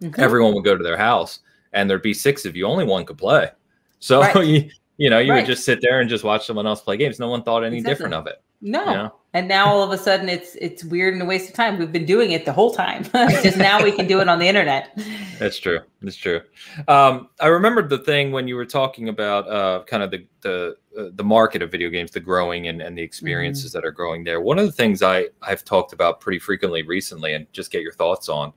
mm-hmm. everyone would go to their house, and there'd be six of you. Only one could play, so right. you you know you right. would just sit there and just watch someone else play games. No one thought any exactly. different of it. No. You know? And now all of a sudden it's it's weird and a waste of time. We've been doing it the whole time. Just now we can do it on the internet. That's true. That's true. Um, I remembered the thing when you were talking about uh, kind of the the uh, the market of video games, the growing and, and the experiences mm-hmm. that are growing there. One of the things I I've talked about pretty frequently recently, and just get your thoughts on,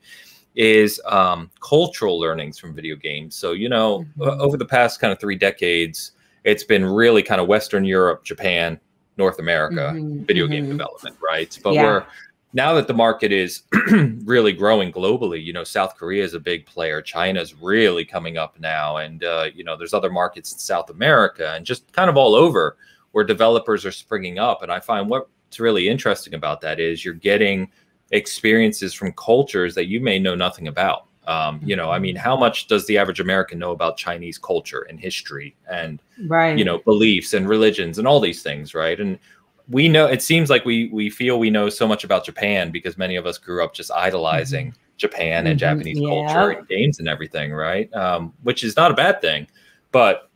is um, cultural learnings from video games. So you know, mm-hmm. over the past kind of three decades, it's been really kind of Western Europe, Japan North America mm-hmm, video mm-hmm. game development, right? But yeah. we're now that the market is really growing globally, you know, South Korea is a big player. China's really coming up now, and uh, you know, there's other markets in South America and just kind of all over where developers are springing up. And I find what's really interesting about that is you're getting experiences from cultures that you may know nothing about. Um, you know, I mean, how much does the average American know about Chinese culture and history and right. you know beliefs and religions and all these things, right? And we know it seems like we we feel we know so much about Japan because many of us grew up just idolizing mm-hmm. Japan and mm-hmm. Japanese yeah. culture and games and everything, right? Um, which is not a bad thing, but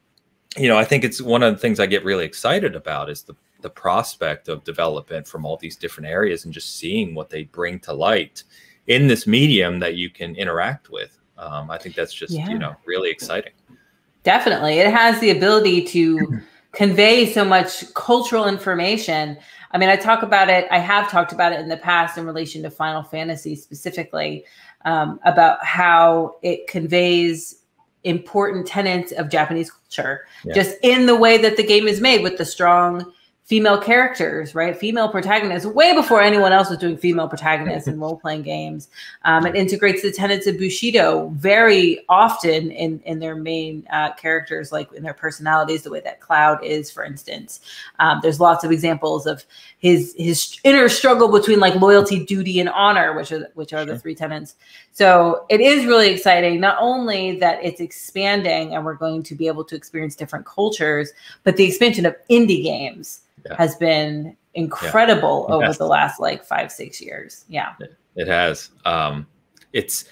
you know, I think it's one of the things I get really excited about is the the prospect of development from all these different areas and just seeing what they bring to light in this medium that you can interact with. Um, I think that's just yeah. you know really exciting. Definitely, it has the ability to convey so much cultural information. I mean, I talk about it. I have talked about it in the past in relation to Final Fantasy specifically um, about how it conveys important tenets of Japanese culture, yeah. just in the way that the game is made with the strong female characters, right? Female protagonists, way before anyone else was doing female protagonists in role playing games. Um, it integrates the tenets of Bushido very often in, in their main uh, characters, like in their personalities, the way that Cloud is, for instance. Um, there's lots of examples of his his inner struggle between like loyalty, duty, and honor, which are which are sure. the three tenets. So it is really exciting, not only that it's expanding and we're going to be able to experience different cultures, but the expansion of indie games yeah. has been incredible yeah. over the last like five six years yeah it, has um it's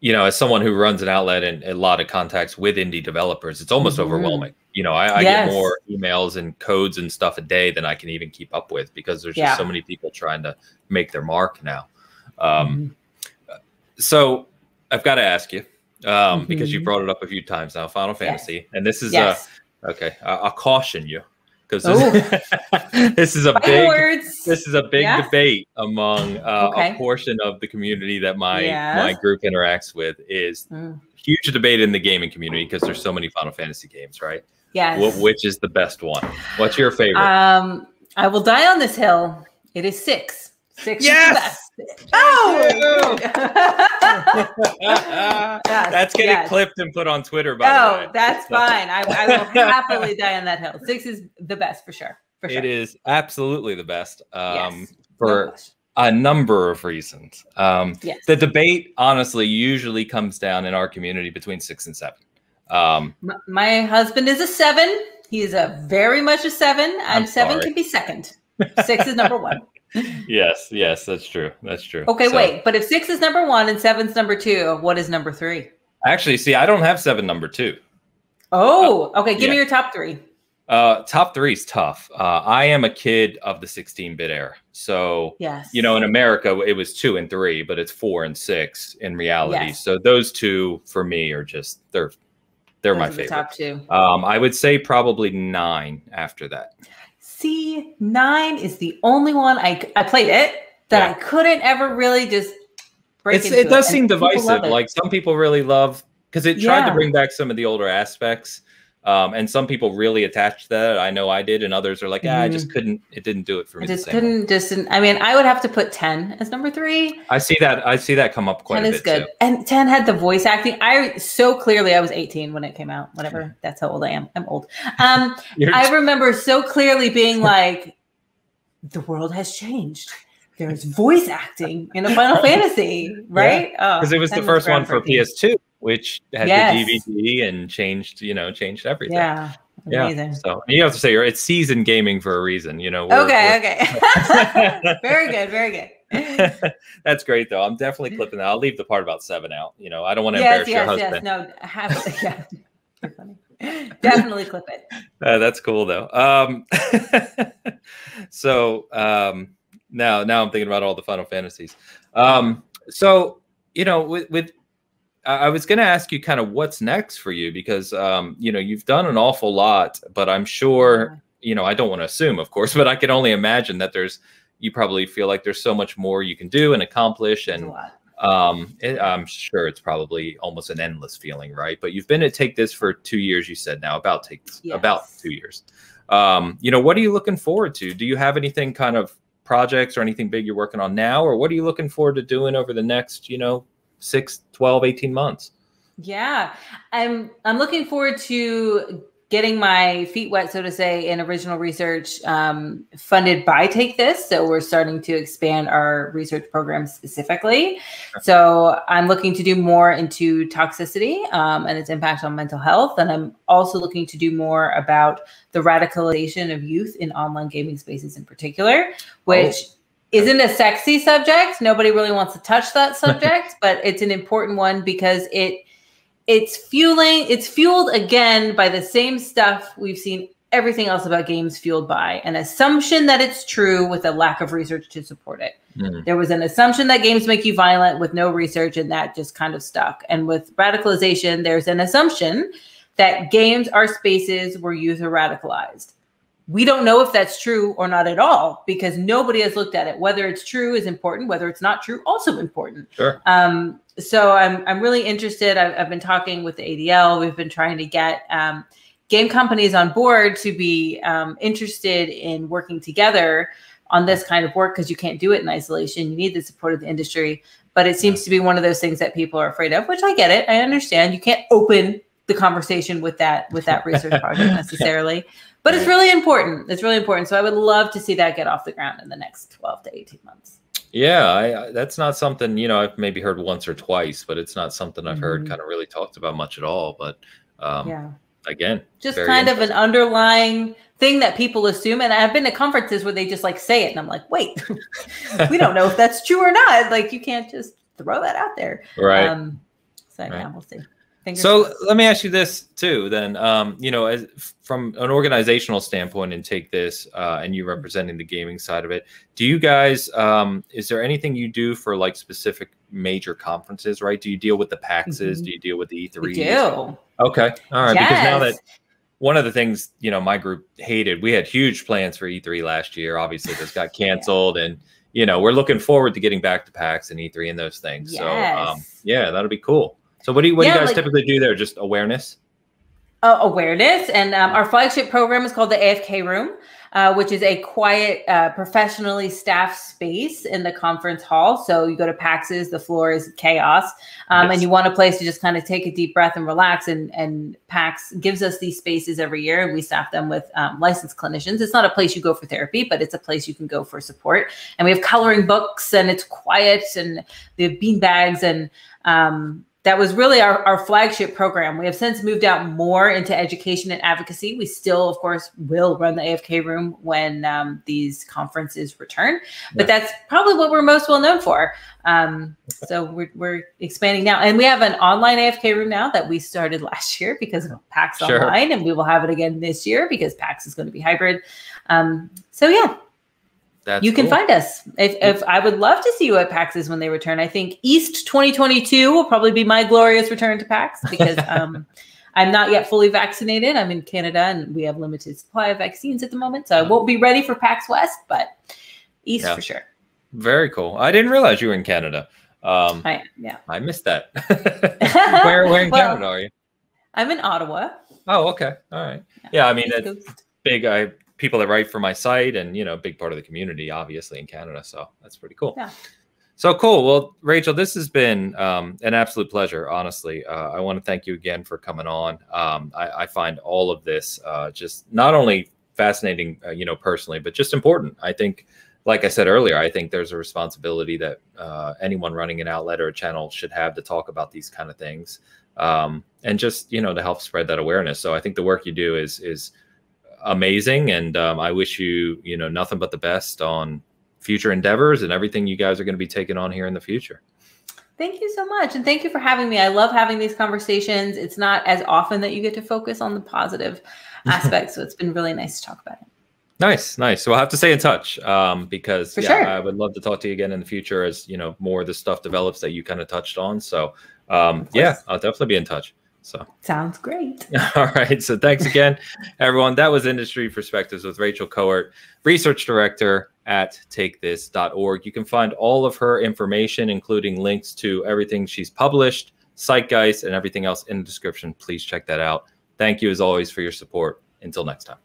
you know as someone who runs an outlet and a lot of contacts with indie developers it's almost mm-hmm. overwhelming you know i, I yes. get more emails and codes and stuff a day than i can even keep up with because there's just so many people trying to make their mark now um mm-hmm. so i've got to ask you um mm-hmm. because you mm-hmm. brought it up a few times now final fantasy yes. and this is yes. uh okay I, i'll caution you because this, this, is a big words. this is a big debate among uh, okay. a portion of the community that my yes. my group interacts with is mm. huge debate in the gaming community because there's so many Final Fantasy games, right? Yes. which is the best one? What's your favorite? Um, I will die on this hill. It is six. Six yes! Oh! yes, that's getting yes. clipped and put on Twitter, by oh, the way. that's fine. I, I, will happily die on that hill. Six is the best for sure. For sure. It is absolutely the best. Um, yes. For no a number of reasons. Um, yes. The debate, honestly, usually comes down in our community between six and seven. Um, my, my husband is a seven. He is a very much a seven, and seven can be second. Six is number one. yes, yes, that's true. That's true. Okay, so, wait, but if six is number one and seven's number two, what is number three? Actually, see, I don't have seven number two. Oh, uh, okay. Give yeah. me your top three. Uh, top three is tough. Uh, I am a kid of the 16-bit era, so yes, you know, in America it was two and three, but it's four and six in reality. Yes. So those two for me are just they're they're those my favorite. The top two. Um, I would say probably nine after that. C9 is the only one I I played it that yeah. I couldn't ever really just break it's, It does it. seem divisive. Like some people really love because it tried yeah. to bring back some of the older aspects. Um, and some people really attached to that. I know I did, and others are like, ah. I just mm-hmm. couldn't. It didn't do it for me. I just couldn't. Way. Just I mean, I would have to put ten as number three. I see that. I see that come up quite 10 a bit. Is good, too. and ten had the voice acting. I so clearly I was eighteen when it came out. Whatever. That's how old I am. I'm old. Um, I remember so clearly being like, the world has changed. There's voice acting in a Final Fantasy, right? Because yeah. oh, it was the first one for PS2 which had yes. the DVD and changed, you know, changed everything. Yeah. Amazing. Yeah. So you have to say it's seasoned gaming for a reason, you know. We're, okay, we're... okay. very good, very good. That's great though. I'm definitely clipping that. I'll leave the part about seven out. You know, I don't want to yes, embarrass yes, your husband. Yes, no, have, yeah. Funny. Definitely clip it. Uh, that's cool though. Um, so um, now, now I'm thinking about all the Final Fantasies. Um, so you know, with, with I was going to ask you kind of what's next for you because um, you know you've done an awful lot, but I'm sure you know I don't want to assume, of course, but I can only imagine that there's you probably feel like there's so much more you can do and accomplish, and um, it, I'm sure it's probably almost an endless feeling, right? But you've been at Take This for two years, you said now about Take yes. about two years. Um, you know, what are you looking forward to? Do you have anything kind of projects or anything big you're working on now, or what are you looking forward to doing over the next, you know, six, 12, 18 months? Yeah, I'm I'm looking forward to getting my feet wet, so to say, in original research um, funded by Take This. So we're starting to expand our research program specifically. So I'm looking to do more into toxicity um, and its impact on mental health. And I'm also looking to do more about the radicalization of youth in online gaming spaces in particular, which oh isn't a sexy subject. Nobody really wants to touch that subject, but it's an important one because it it's fueling it's fueled again by the same stuff we've seen everything else about games fueled by an assumption that it's true with a lack of research to support it. Mm. There was an assumption that games make you violent with no research, and that just kind of stuck. And with radicalization, there's an assumption that games are spaces where youth are radicalized. We don't know if that's true or not at all because nobody has looked at it. Whether it's true is important, whether it's not true, also important. Sure. Um, so I'm I'm really interested. I've, I've, been talking with the ADL. We've been trying to get um, game companies on board to be um, interested in working together on this kind of work because you can't do it in isolation. You need the support of the industry. But it seems to be one of those things that people are afraid of, which I get it. I understand. You can't open the conversation with that with that research project necessarily. But it's really important. It's really important. So I would love to see that get off the ground in the next 12 to 18 months. Yeah, I, that's not something you know I've maybe heard once or twice, but it's not something I've mm-hmm. heard kind of really talked about much at all. But um, yeah, again, just kind of an underlying thing that people assume. And I've been to conferences where they just like say it, and I'm like, wait, we don't know if that's true or not. Like you can't just throw that out there, right? Um, so right. yeah, we'll see. Fingers so crossed. let me ask you this too. Then, um, you know, as from an organizational standpoint, and take this, uh, and you mm-hmm. representing the gaming side of it. Do you guys? Um, is there anything you do for like specific major conferences? Right? Do you deal with the PAXs? Mm-hmm. Do you deal with the E3? We do. Okay. All right. Yes. Because now that one of the things you know my group hated, we had huge plans for E3 last year. Obviously, this got canceled, yeah. and you know we're looking forward to getting back to PAX and E3 and those things. Yes. So um, yeah, that'll be cool. So what do you what yeah, do you guys like, typically do there? Just awareness? Uh, awareness, and um, our flagship program is called the AFK Room, uh, which is a quiet, uh, professionally staffed space in the conference hall. So you go to PAX's, the floor is chaos, um, yes. and you want a place to just kind of take a deep breath and relax. And and PAX gives us these spaces every year, and we staff them with um, licensed clinicians. It's not a place you go for therapy, but it's a place you can go for support. And we have coloring books, and it's quiet, and we have bean bags and um, that was really our, our flagship program. We have since moved out more into education and advocacy. We still, of course, will run the AFK room when um, these conferences return, but that's probably what we're most well known for. Um, so we're, we're expanding now. And we have an online AFK room now that we started last year because of PAX sure. Online, and we will have it again this year because PAX is going to be hybrid. Um, so, yeah, that's you can cool. find us. If, if I would love to see you at PAX's when they return. I think East 2022 will probably be my glorious return to PAX because um, I'm not yet fully vaccinated. I'm in Canada and we have limited supply of vaccines at the moment, so I won't be ready for PAX West, but East yeah. for sure. Very cool. I didn't realize you were in Canada. Um, I yeah. I missed that. where where in well, Canada are you? I'm in Ottawa. Oh, okay. All right. Yeah, yeah I mean, it's big. I people that write for my site and you know a big part of the community obviously in canada so that's pretty cool. Yeah. so cool. Well rachel this has been um, an absolute pleasure honestly. Uh, i want to thank you again for coming on. Um, I, I, find all of this uh, just not only fascinating uh, you know personally but just important. I think like i said earlier i think there's a responsibility that uh, anyone running an outlet or a channel should have to talk about these kind of things um, and just you know to help spread that awareness. So I think the work you do is is amazing, and um, I wish you you know nothing but the best on future endeavors and everything you guys are going to be taking on here in the future. Thank you so much. And thank you for having me. I love having these conversations. It's not as often that you get to focus on the positive aspects. so it's been really nice to talk about it. Nice, nice. So we'll have to stay in touch um, because yeah, sure. I would love to talk to you again in the future as you know more of the stuff develops that you kind of touched on. So um, yeah, I'll definitely be in touch. So sounds great. All right. So thanks again, everyone. That was Industry Perspectives with Rachel Kowert, Research Director at takethis.org. You can find all of her information, including links to everything she's published, Psychgeist, and everything else in the description. Please check that out. Thank you, as always, for your support. Until next time.